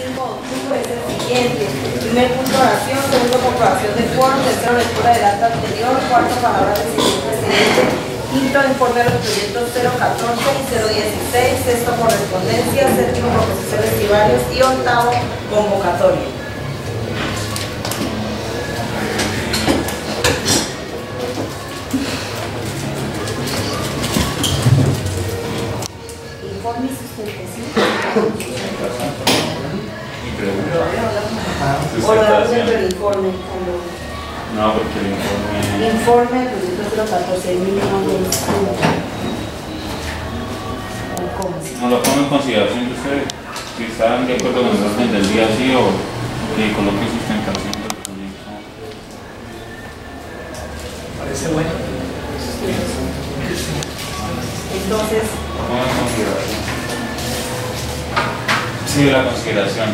5 de octubre es el siguiente. Primer punto de oración, segundo comprobación de foro, tercero lectura del acta anterior, cuarto palabra del señor presidente, quinto informe de los proyectos 014 y 016, sexto correspondencia, séptimo proposiciones y varios y octavo convocatoria. Informe y. O lo damos dentro del informe. cuando- No, porque el informe. Informe del proyecto 014 mínimo de ¿O cómo? No lo pongo en consideración que ustedes, si están de acuerdo con el orden del día, sí, o que coloquen sustentación del proyecto. Parece bueno. Entonces, Lo pongo en consideración. Sí, la consideración.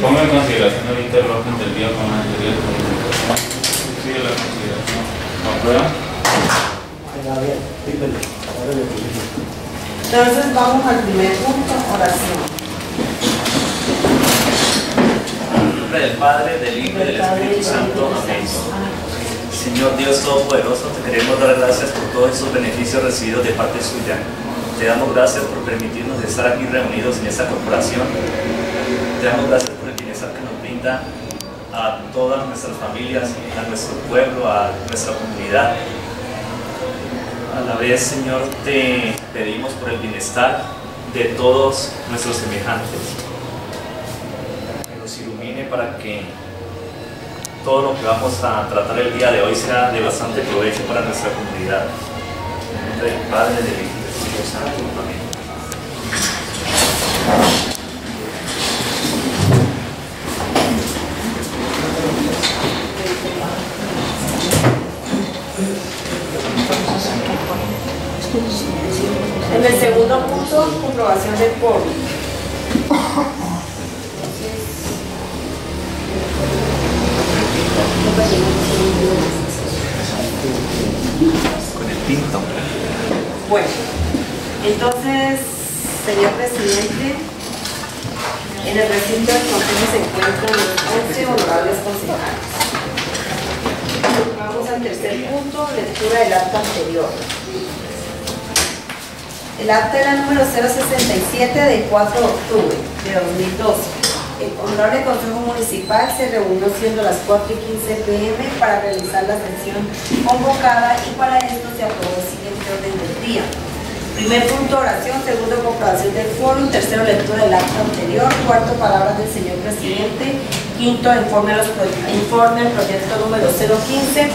Pongo en consideración ahorita el orden del día con la mayoría de proyectos. Sí, la consideración. ¿Aprueba? Entonces vamos al primer punto, oración. En nombre del Padre, del Hijo y del Espíritu Santo. Amén. Señor Dios Todopoderoso, te queremos dar gracias por todos esos beneficios recibidos de parte suya. Te damos gracias por permitirnos estar aquí reunidos en esta corporación. Te damos gracias por el bienestar que nos brinda a todas nuestras familias, a nuestro pueblo, a nuestra comunidad. A la vez, Señor, te pedimos por el bienestar de todos nuestros semejantes. Que nos ilumine para que todo lo que vamos a tratar el día de hoy sea de bastante provecho para nuestra comunidad. En nombre del Padre, del Hijo En el segundo punto, comprobación del foro. Con el tinto. Bueno, entonces, señor presidente, en el recinto del consejo se encuentran los 11 honorables concejales. Vamos al tercer punto, lectura del acta anterior. El acta era número 067 de 4 de octubre de 2012. El Honorable Consejo Municipal se reunió siendo las 4 y 15 pm para realizar la sesión convocada y para esto se aprobó el siguiente orden del día. Primer punto, oración. Segundo, comprobación del foro. Tercero, lectura del acta anterior. Cuarto, palabras del señor presidente. Quinto, informe, al proyecto número 015.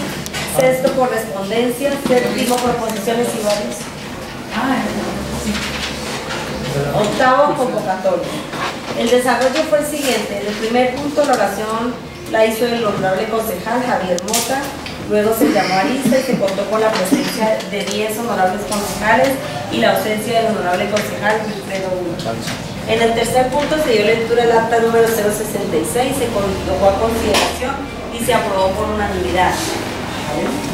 Sexto, correspondencia. Séptimo, proposiciones varios. Octavo, convocatoria. El desarrollo fue el siguiente. En el primer punto, la oración la hizo el honorable concejal Javier Mota. Luego se llamó a lista y se contó con la presencia de 10 honorables concejales y la ausencia del honorable concejal Wilfredo. En el tercer punto se dio lectura del acta número 066, se colocó a consideración y se aprobó por unanimidad.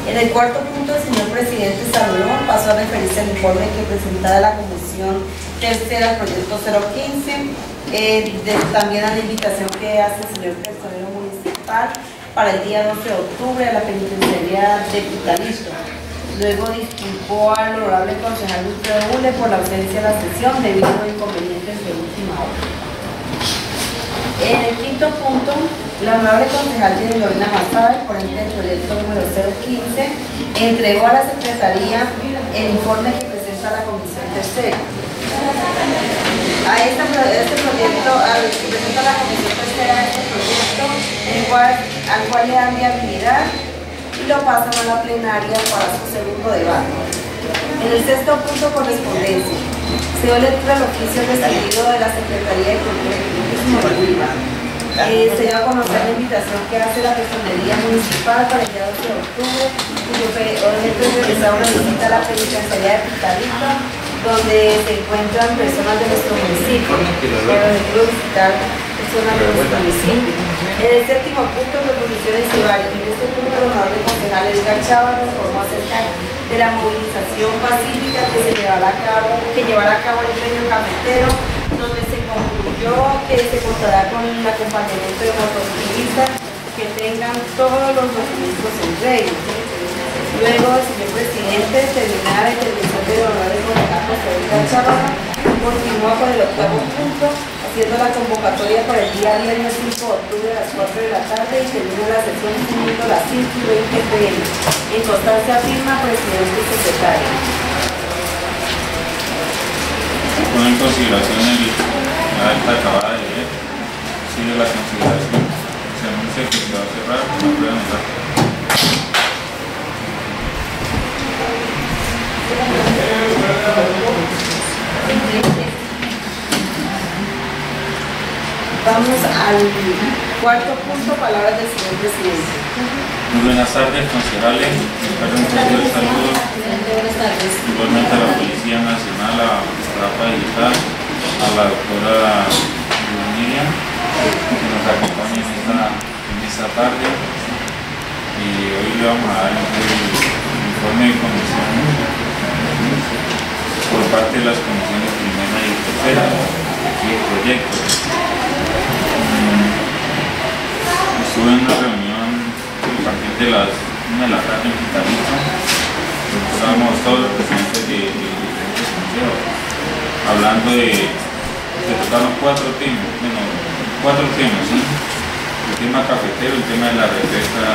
En el cuarto punto, el señor presidente Salomón pasó a referirse al informe que presentara la Comisión Tercera al proyecto 015, eh, también a la invitación que hace el señor personero municipal para el día 12 de octubre a la penitenciaría de Pitalito. Luego disculpó al honorable concejal Wilfredo Ule por la ausencia de la sesión debido a inconvenientes de última hora. En el quinto punto, la honorable concejal de Lorena Mazada, por ende del proyecto número 015, entregó a la Secretaría el informe que presenta la Comisión Tercera. A este, pro- este proyecto, que presenta la Comisión Tercera, este proyecto, el cual, al cual le dan viabilidad y lo pasan a la plenaria para su segundo debate. En el sexto punto, correspondencia. Se dio lectura al oficio recibido de la Secretaría de Cultura y Turismo de Huila. Eh, se dio a conocer la invitación que hace la Personería Municipal para el día 12 de octubre, cuyo objeto es realizar una visita a la penitenciaría de Pitalito, donde se encuentran personas de nuestro municipio. Pero quiero visitar personas de nuestro municipio. En el séptimo punto, proposiciones y varios. En este punto, el honorable concejal Edgar Chávez informó acerca de la movilización pacífica que se llevará a cabo, que llevará a cabo el premio cafetero, donde se concluyó que se contará con el acompañamiento de motociclistas que tengan todos los documentos en regla. Luego, señor presidente, terminada la intervención del honorable concejal José Edgar Chávez, continúa con el octavo punto, haciendo la convocatoria para el día viernes 5 de octubre a las 4 de la tarde y termina la sesión siendo las 5 y 20 pm. En constancia firma, presidente y secretario. Con consideración el, acta acabada de sigue la consideración. Se anuncia que se va a cerrar, no puede anotar. Vamos al cuarto punto, palabras del señor presidente. Muy buenas tardes, concejales. Un saludo buenas tardes. igualmente a la Policía Nacional, a la Digital, a la doctora Miriam, que nos acompaña en esta, en esta tarde. Y hoy le vamos a dar el informe de comisión por parte de las comisiones primera y tercera y el proyecto. Estuve en una reunión a partir de las 1 de la tarde en Quintanito. Estábamos todos los presidentes de, diferentes consejos hablando de, se tocaron cuatro temas, bueno, cuatro temas, ¿sí? El tema cafetero, el tema de la represa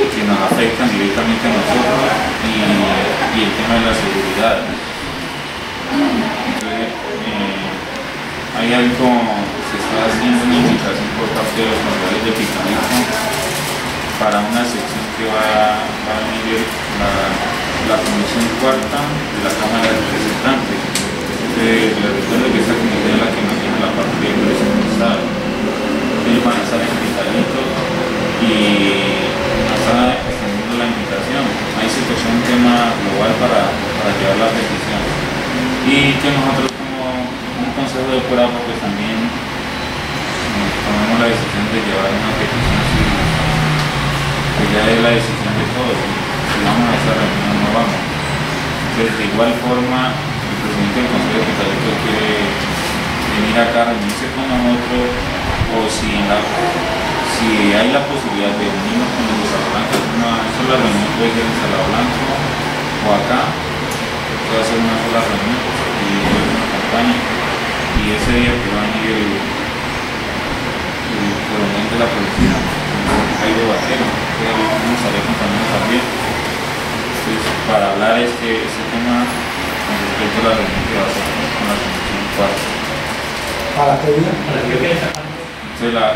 que nos afectan directamente a nosotros y, y el tema de la seguridad. Eh, hay algo, se está haciendo una invitación por parte de los concejales de Picanito para una sección que va, a venir la, la Comisión Cuarta de la Cámara de Representantes. Les recuerdo que esta comisión es la que mantiene la parte de presupuestal. Ellos van a estar en Picanito y están extendiendo la invitación. Ahí se tocó un tema global para, para llevar la petición. Y que nosotros un consejo de Curabo pues también tomamos la decisión de llevar una petición así, que ya es la decisión de todos. Si vamos a esa reunión no vamos. Entonces de igual forma el presidente del Consejo de Pitalito quiere venir acá a reunirse con nosotros o si, en la, si hay la posibilidad de unirnos con los de una sola reunión puede ser en Salablanca o acá, puede ser una sola reunión y nos acompañan y ese día que va a venir el, el coronel de la policía, Jairo Vaquero, que nos estaría acompañando también. Entonces, para hablar este, este tema con respecto a la reunión que va a hacer con la Comisión Cuarta. ¿Para qué día? Entonces, la,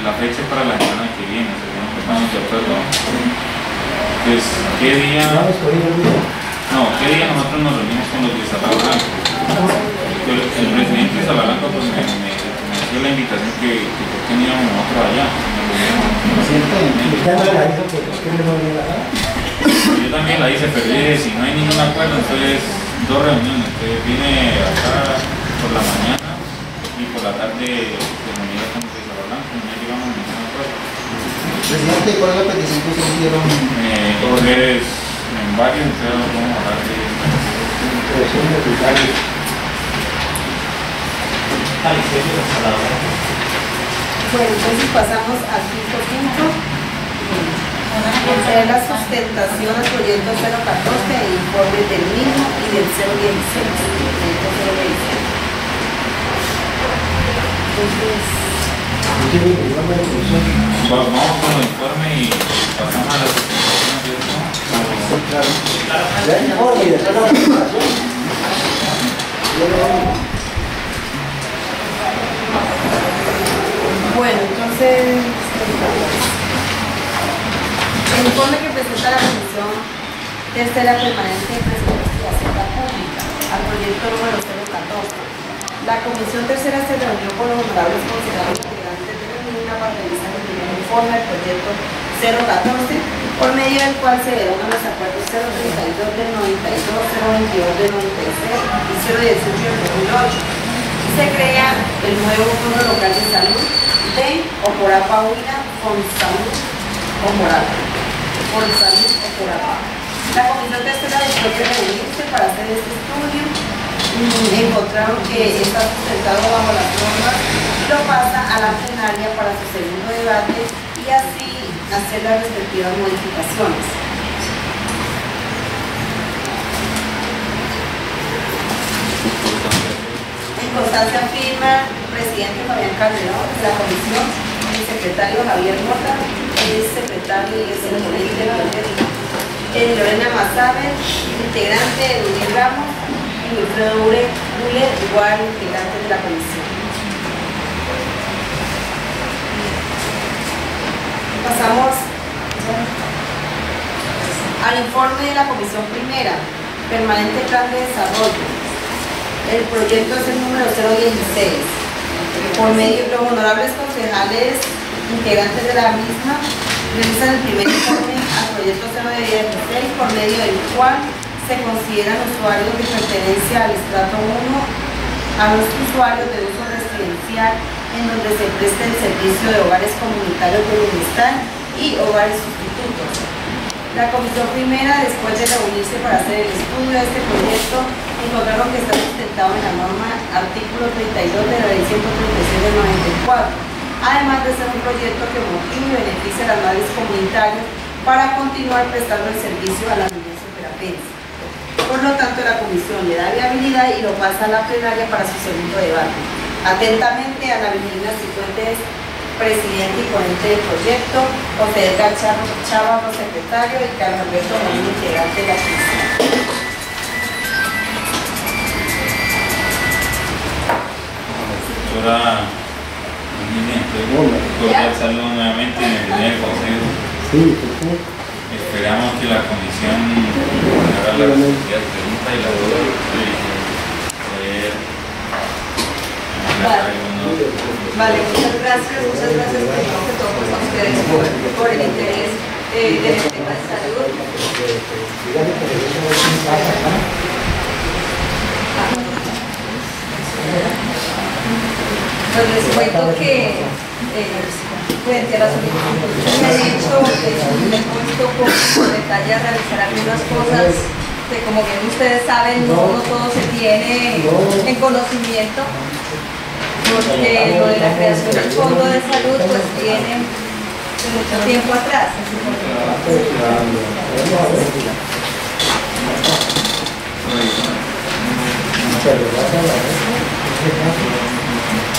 la fecha es para la semana que viene, o sea, que no estamos de acuerdo. Entonces, ¿qué día? No, día. ¿qué día nosotros nos reunimos con los de Salablanca? El, el presidente de Salablanca pues, me, me, me la invitación que, que no íbamos nosotros allá. Ya. Yo también la hice, pero yo dije, si no hay ningún acuerdo, entonces dos reuniones. Entonces vine acá por la mañana y por la tarde de venir con de Salablanca y no llegamos a ningún acuerdo. Presidente, ¿cuál es la petición que ustedes hicieron? Eh, en varios, entonces vamos a hablar de. Bueno, entonces pasamos al quinto punto. Conceder la sustentación al proyecto 014 e informes del mismo y del 016. proyecto 016. Entonces, Vamos con el informe y pasamos a la presentación de informe que presenta la Comisión Tercera Permanente de Presupuesto y Hacienda Pública al proyecto número 014. La Comisión Tercera se reunió con los honorables concejales integrantes de la Comuna para realizar el primer informe del proyecto 014, por medio del cual se derogan los acuerdos 032 del 92, 022 del 96 y 018 del 2008 y se crea el nuevo Fondo Local de Salud de Oporapa Huila con salud Oporapa. Con salud Oporapa. La comisión tercera después de reunirse para hacer este estudio, encontraron que está sustentado bajo las normas y lo pasa a la plenaria para su segundo debate y así hacer las respectivas modificaciones. En constancia firma presidente Fabián Calderón de la comisión, el secretario Javier Mota, el secretario y el ponente el Lorena Mazabe, integrante de Luis Ramos y Wilfredo Ule, igual integrante de la comisión. Pasamos al informe de la comisión primera, permanente plan de desarrollo. El proyecto es el número 016. Por medio de los honorables concejales integrantes de la misma, realizan el primer informe al proyecto 016 por medio del cual se consideran usuarios de pertenencia al estrato 1 a los usuarios de uso residencial en donde se presta el servicio de hogares comunitarios de bienestar y hogares sustitutos. La comisión primera, después de reunirse para hacer el estudio de este proyecto, encontraron que está sustentado en la norma artículo 32 de la ley 136 del 94, además de ser un proyecto que motive y beneficia a las madres comunitarias para continuar prestando el servicio a la niñez superapense. Por lo tanto, la comisión le da viabilidad y lo pasa a la plenaria para su segundo debate. Atentamente, Ana Virginia Cifuentes, presidente y ponente del proyecto, José Edgar Chávaro, secretario, y Carlos Alberto Molina, integrante de la comisión. Virginia, cordial saludo nuevamente en el día del consejo. Sí. Esperamos que la comisión haga la preguntas y la duda y poder Vale. algunos Vale, muchas gracias, muchas gracias primero que todo a ustedes por, por el interés eh, del tema de salud. Pues les cuento que frente a la solicitud me he dicho, eh, me he puesto con detalle a realizar algunas cosas que como bien ustedes saben no, todo se tiene en conocimiento porque lo de la creación del fondo de salud pues viene de mucho tiempo atrás.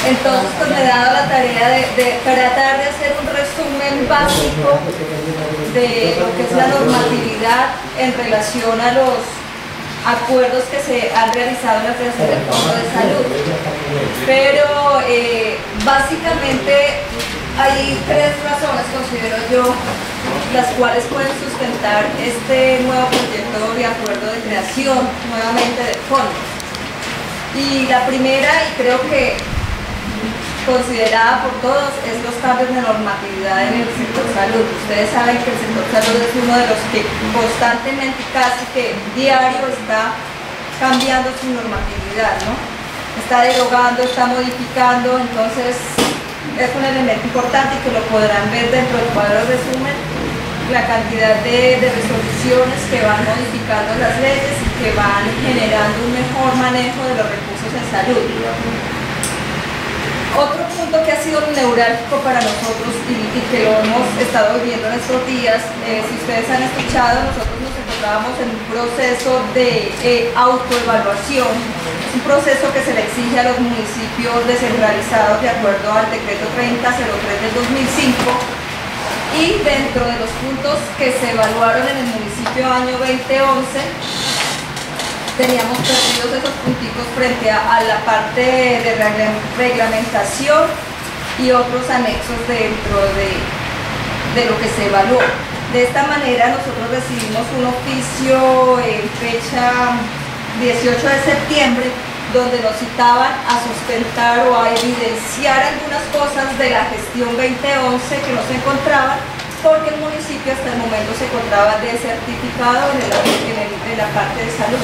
Entonces pues me he dado la tarea de, tratar de hacer un resumen básico de lo que es la normatividad en relación a los acuerdos que se han realizado en la creación del Fondo de Salud. Pero eh, básicamente hay tres razones, considero yo, las cuales pueden sustentar este nuevo proyecto de acuerdo de creación nuevamente del fondo. Y la primera, y creo que considerada por todos, es los cambios de normatividad en el sector salud. Ustedes saben que el sector salud es uno de los que constantemente, casi que diario, está cambiando su normatividad, ¿no? Está derogando, está modificando, entonces es un elemento importante que lo podrán ver dentro del cuadro de resumen, la cantidad de, resoluciones que van modificando las leyes y que van generando un mejor manejo de los recursos en salud. Otro punto que ha sido neurálgico para nosotros y, que lo hemos estado viviendo en estos días, eh, si ustedes han escuchado, nosotros nos encontrábamos en un proceso de eh, autoevaluación, un proceso que se le exige a los municipios descentralizados de acuerdo al decreto 3003 del 2005 y dentro de los puntos que se evaluaron en el municipio año 2011 teníamos perdidos esos punticos frente a, la parte de regla- reglamentación y otros anexos dentro de, de lo que se evaluó. De esta manera nosotros recibimos un oficio en fecha 18 de septiembre donde nos citaban a sustentar o a evidenciar algunas cosas de la gestión 2011 que no se encontraban porque el municipio hasta el momento se encontraba desertificado en, el- en el- en la parte de salud.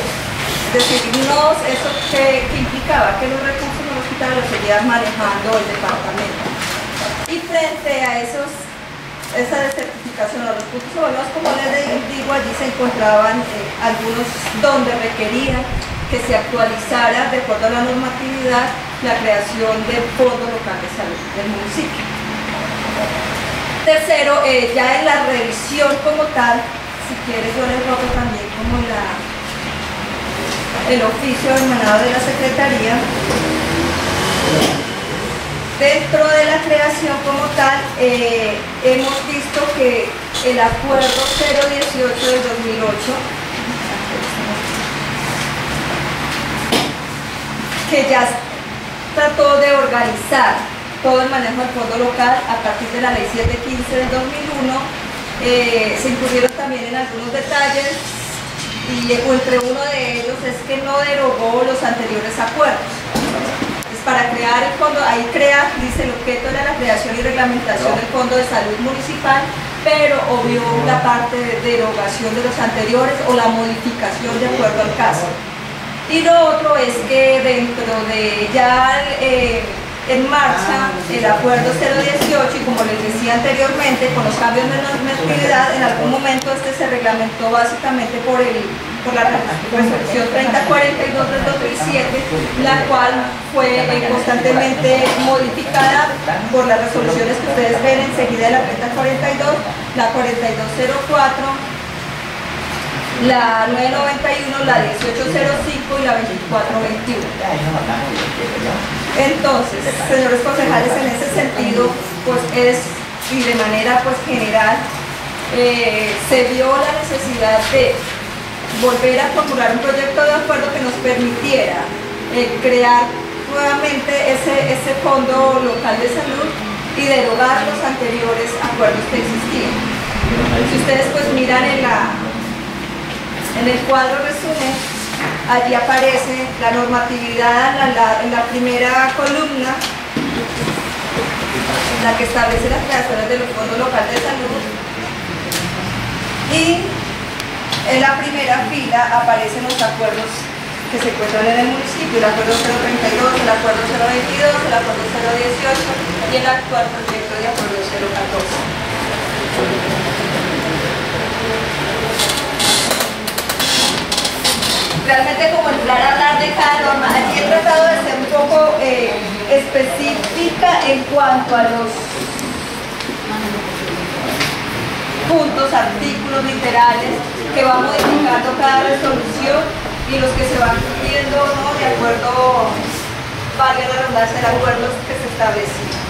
No, ¿eso qué implicaba? Que los recursos no los los seguía manejando el departamento. Y frente a esos, esa certificación o los puntos evaluados, como les digo, allí se encontraban eh, algunos donde requerían que se actualizara de acuerdo a la normatividad la creación del Fondo Local de Salud del municipio. Tercero, eh, ya en la revisión como tal, si quieres yo les robo también como la, el oficio emanado de la Secretaría. Dentro de la creación como tal, eh, hemos visto que el acuerdo 018 del 2008, que ya trató de organizar todo el manejo del fondo local a partir de la ley 715 del 2001, eh, se incluyeron también en algunos detalles y entre uno de ellos es que no derogó los anteriores acuerdos para crear el fondo, ahí crea, dice el objeto era la creación y reglamentación del Fondo de Salud Municipal, pero obvió la parte de derogación de los anteriores o la modificación de acuerdo al caso. Y lo otro es que dentro de ya eh, en marcha el acuerdo 018 y como les decía anteriormente, con los cambios de normatividad, en algún momento este se reglamentó básicamente por el por la resolución 3042 del 2007, la cual fue eh, constantemente modificada por las resoluciones que ustedes ven enseguida de la 3042, la 4204, la 991, la 1805 y la 2421. Entonces, señores concejales, en ese sentido, pues es, y de manera pues general, eh, se vio la necesidad de volver a formular un proyecto de acuerdo que nos permitiera eh, crear nuevamente ese, ese fondo local de salud y derogar los anteriores acuerdos que existían. Si ustedes pues miran en, la, en el cuadro resumen, allí aparece la normatividad en la, en primera columna, la que establece las creaciones de los fondos locales de salud y en la primera fila aparecen los acuerdos que se encuentran en el municipio, el acuerdo 032, el acuerdo 022, el acuerdo 018 y el actual proyecto de acuerdo 014. Realmente como entrar a hablar de cada norma, aquí he tratado de ser un poco eh, específica en cuanto a los puntos, artículos literales que va modificando cada resolución y los que se van cumpliendo ¿no? de acuerdo, valga la redundancia, de acuerdos que se establecen.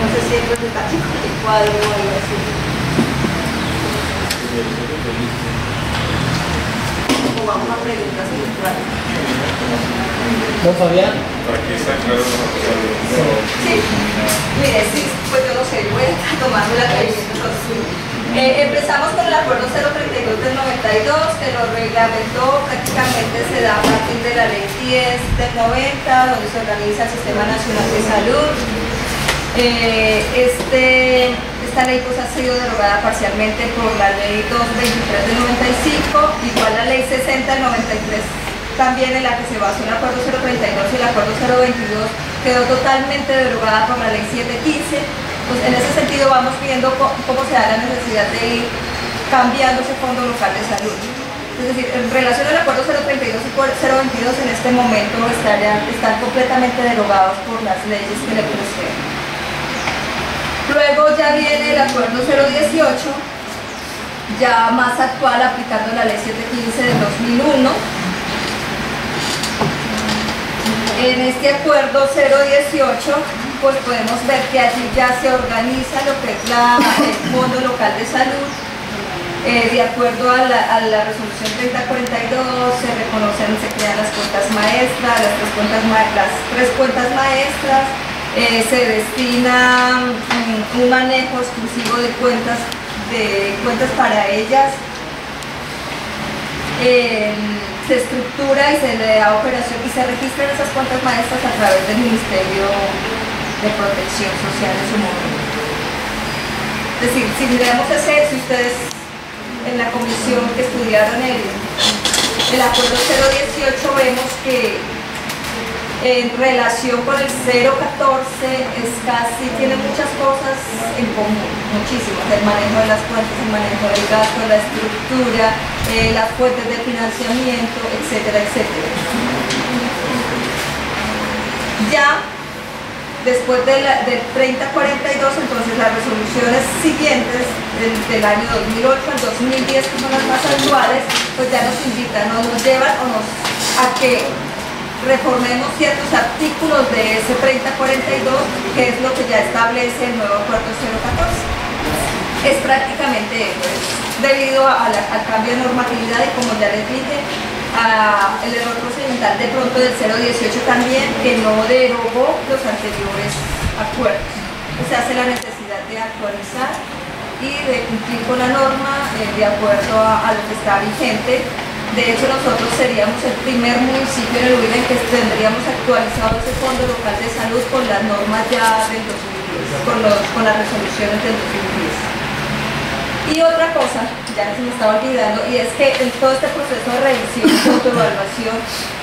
No sé si hay presentación de cuadro o algo así. O vamos a preguntas virtuales. ¿Don Fabián? Aquí está claro Sí, mire, sí, pues yo no sé, voy a tomando la eh, empezamos con el acuerdo 032 del 92, que lo reglamentó, prácticamente se da a partir de la ley 10 del 90, donde se organiza el Sistema Nacional de Salud. Eh, este, esta ley pues, ha sido derogada parcialmente por la ley 223 del 95, igual la ley 60 del 93 también en la que se basó el acuerdo 032 y el acuerdo 022 quedó totalmente derogada por la ley 715. Pues en ese sentido vamos viendo cómo, se da la necesidad de ir cambiando ese fondo local de salud. Es decir, en relación al acuerdo 032 y 022 en este momento están completamente derogados por las leyes que le preceden. Luego ya viene el acuerdo 018, ya más actual aplicando la ley 715 del 2001 en este acuerdo 018, pues podemos ver que allí ya se organiza lo que es el Fondo Local de Salud. Eh, de acuerdo a la, resolución 3042 se reconocen, se crean las cuentas maestras, las tres cuentas maestras, eh, se destina mm, un manejo exclusivo de cuentas, de cuentas para ellas. Eh, se estructura y se le da operación y se registran esas cuentas maestras a través del Ministerio de Protección Social en su momento. Es decir, si miramos ese, si ustedes en la comisión que estudiaron el, el acuerdo 018 vemos que en relación con el 014 es casi, tiene muchas cosas en común, muchísimas, el manejo de las cuentas, el manejo del gasto, la estructura, eh, las fuentes de financiamiento, etcétera, etcétera. Ya después de la, del 3042, entonces las resoluciones siguientes del, del, año 2008 al 2010, que son las más actuales, pues ya nos invitan, nos, nos llevan o nos, a que reformemos ciertos artículos de ese 3042, que es lo que ya establece el nuevo acuerdo 014. Es prácticamente eso, es debido a la, al cambio de normatividad y como ya les dije, a el error procedimental de pronto del 018 también, que no derogó los anteriores acuerdos. Se hace la necesidad de actualizar y de cumplir con la norma eh, de acuerdo a, a, lo que está vigente. De hecho, nosotros seríamos el primer municipio en el UIR en que tendríamos actualizado ese fondo local de salud con las normas ya del 2010, con, los, con las resoluciones del 2010. Y otra cosa, ya se me estaba olvidando, y es que en todo este proceso de revisión y autoevaluación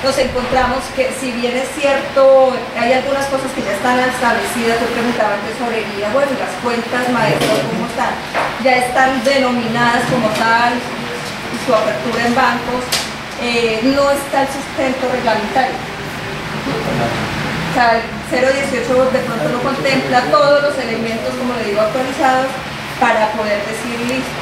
nos encontramos que si bien es cierto, hay algunas cosas que ya están establecidas, yo preguntaba antes sobre guía, bueno, las cuentas maestras, ¿cómo están? Ya están denominadas como tal, su apertura en bancos, eh, no está el sustento reglamentario. O sea, el 018 de pronto no contempla todos los elementos, como le digo, actualizados, para poder decir listo,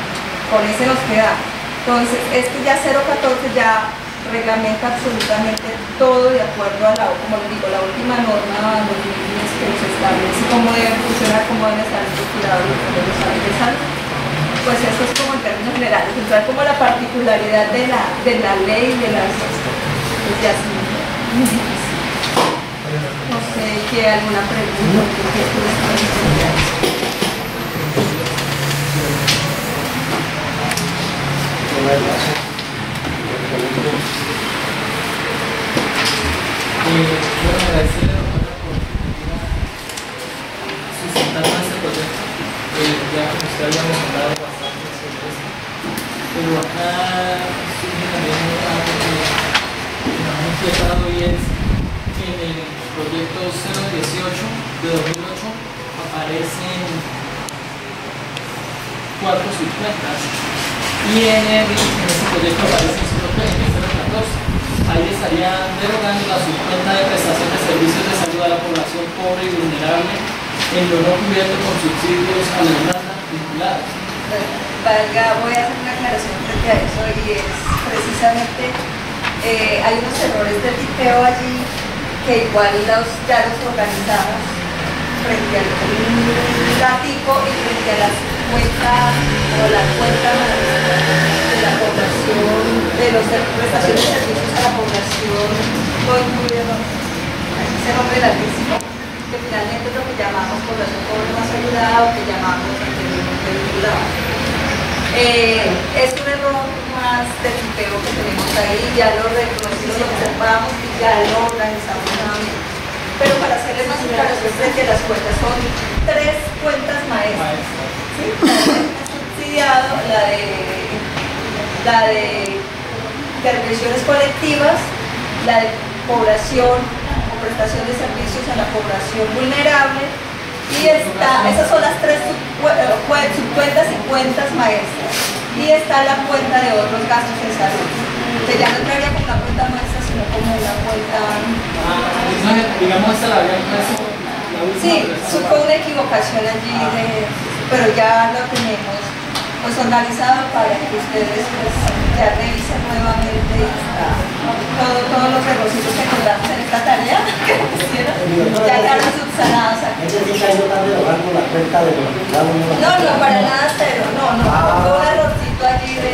con ese nos queda. Entonces, este ya 014 ya reglamenta absolutamente todo de acuerdo a la, como les digo, la última norma 2010 que nos establece cómo deben funcionar, cómo deben estar estructurados los de salud. Pues eso es como en términos generales, entrar como la particularidad de la, de la ley de las pues ya sí. No sé, ¿qué alguna pregunta? ¿Qué, qué, quiero agradecerle a la por sustentar este proyecto. ya usted sobre esto. Pero acá surge también algo que me ha inquietado y es que en el proyecto 018 de 2008 aparecen cuatro subcuentas y en, el, en ese proyecto aparece solo 014 ahí estarían derogando la subcuenta de prestación de servicios de salud a la población pobre y vulnerable en lo no cubierto con subsidios a la demanda vinculada. Valga, voy a hacer una aclaración frente a eso y es precisamente eh, hay unos errores de tipeo allí que igual los, ya los organizamos frente al gráfico y frente a las cuentas o la cuenta de la población, de los prestaciones de servicios a la población. No incluyeron ese nombre larguísimo, que finalmente es lo que llamamos población pobre más ayudada o que llamamos anteriormente vinculada. Eh, es un error más de tipeo que tenemos ahí, ya lo reconocimos, lo observamos y ya lo organizamos nuevamente. Pero para hacerles más claro, frente a las cuentas son tres cuentas maestras. ¿sí? la de, la de intervenciones colectivas, la de población prestación de servicios a la población vulnerable y está, esas son las tres subcuentas y cuentas maestras. Y está la cuenta de otros gastos en salud. Que ya no entraría como una cuenta maestra sino como una cuenta digamos esta la habían puesto sí, fue una equivocación allí de, pero ya lo tenemos pues organizado para que ustedes pues ya revisen nuevamente todo, todos los requisitos que encontramos en esta tarea que pusieron, ya quedaron subsanados aquí. No, no, para nada cero, no, no, fue un errorcito allí de...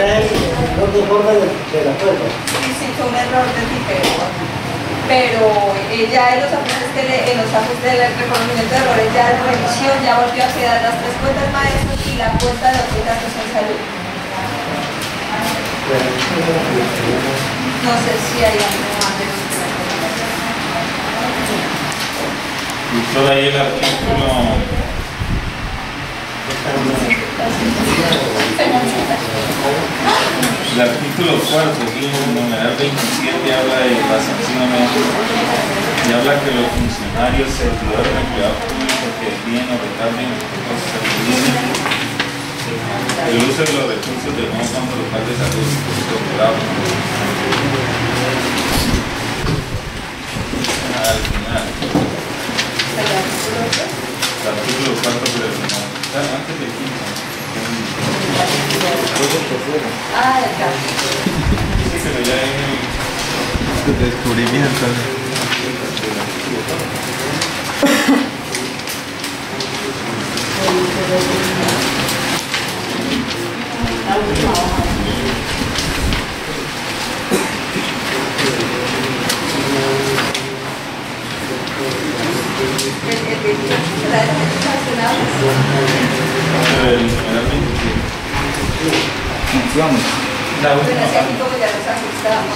No te informe de la cuenta. Sí, sí, fue un error de tipeo pero eh, ya en los ajustes que le, en los ajustes del reconocimiento de errores ya de revisión ya volvió a quedar las tres cuentas maestras y la cuenta de los gastos en salud. No sé si hay algo de Y por ahí el artículo. El artículo cuarto, aquí en el numeral 27, habla de las sanciones y habla que los funcionarios, servidores, empleados públicos que desvíen o retarden el uso de los recursos del nuevo campo local de salud doctorado. Al final, el artículo 4 pero al final, Ah, antes del 15. Ah, acá. Sí, pero ya en el Descubrimiento. El, el Funciones. La última ya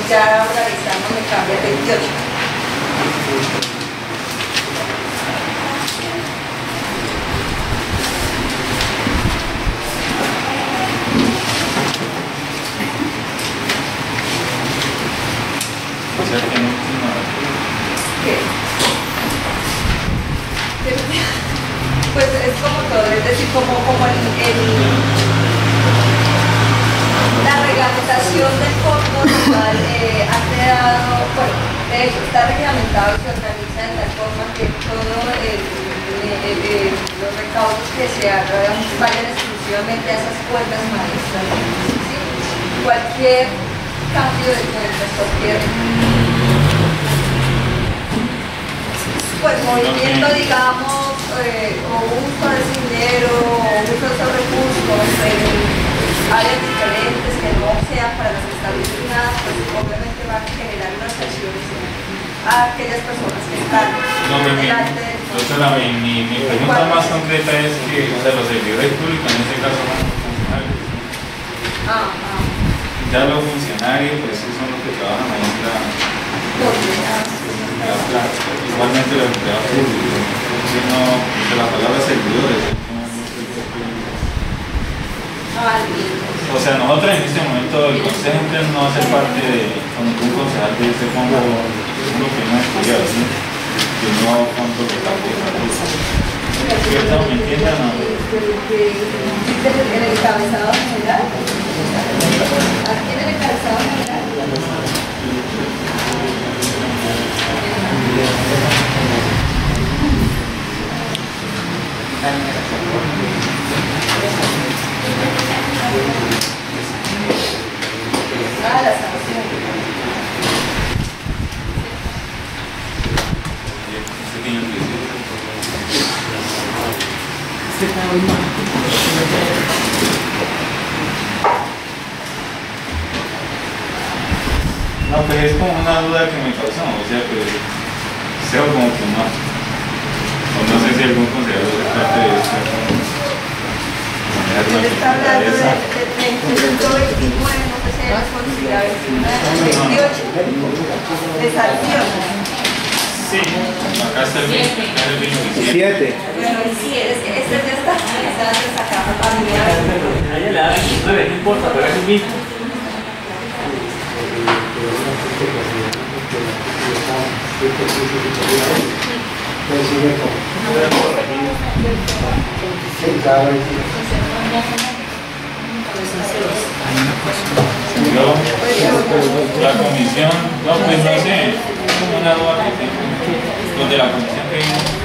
ya me cambia el 28. O sea que en última. ¿Qué? Pues es como todo, es decir, como, como el, la reglamentación del fondo local eh, ha quedado, bueno, de hecho está reglamentado y se organiza de tal forma que todo el, el- el- los recaudos que se hagan vayan exclusivamente a esas cuentas maestras. Cualquier cambio de cuentas, cualquier pues movimiento, digamos, eh, o uso de dinero, o uso de recursos en áreas diferentes que no sean para las que están destinadas, pues obviamente va a generar unas sanciones a aquellas personas que están No, delante del doctora, mi, mi, mi pregunta más concreta es que, o sea, los servidores públicos en este caso los funcionarios. Ah, ah, Ya los funcionarios, pues son los que trabajan ahí en la, la plaza. Igualmente los empleados públicos. Si no, de la palabra servidores. O sea, nosotros en este momento, el consejo interno no va a ser parte de, un concejal de este fondo, lo que hemos estudiado, ¿sí? Que no fondo que tampoco ¿Cierto? ¿Me entienden? o no? En el encabezado general, aquí en el encabezado general. Ah, la sanción. Usted tiene que decir. No, pues es como una duda que me causó, o sea, sea como que no. O no sé si algún consejero de parte de esto. Él está hablando de, de, de punto 29, no sé si hay responsabilidad 29, 28, de sanción. Sí, acá está el 20, acá el 27. Siete. Bueno, y sí, es que este ya está, está sacado para mirar. A ella le da 29, no importa, pero es el mismo. Yo, la comisión, no, pues no sé, una duda que tengo. De la comisión que.